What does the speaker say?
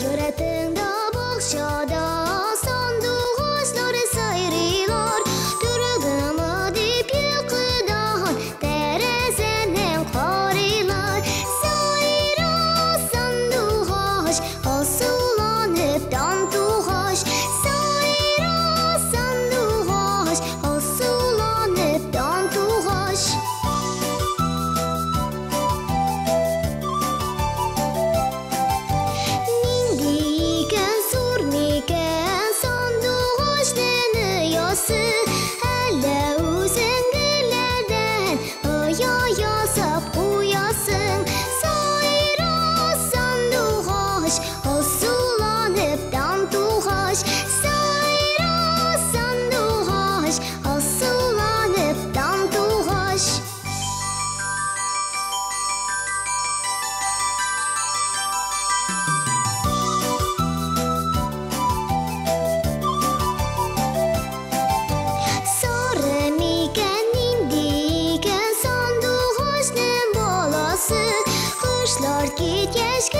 llorate kış gitgeç Biz